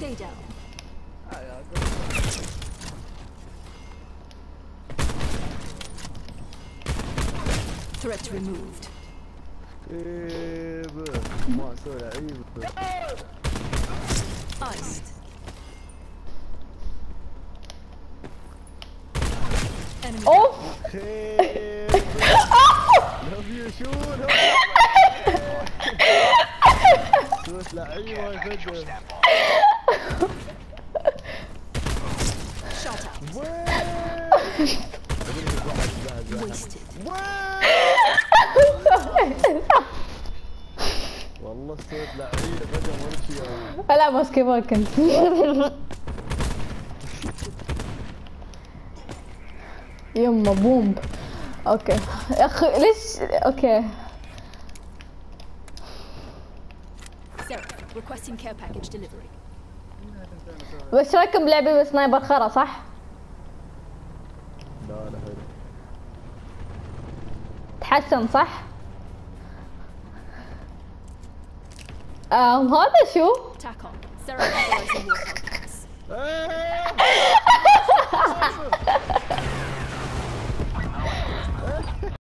Stay down. Threat removed. Iced. Oh! Love you, shoot! Love you. والله صوت لعيبه فجاه مرشي لا باسكت بول كنت يما بومب. أوكي. يا أخي ليش؟ أوكي. Seraph, requesting care package delivery. بس رأيكم بلعبي بسنايبر خرا صح؟ لا لا حلو تحسن صح؟ آم هذا شو؟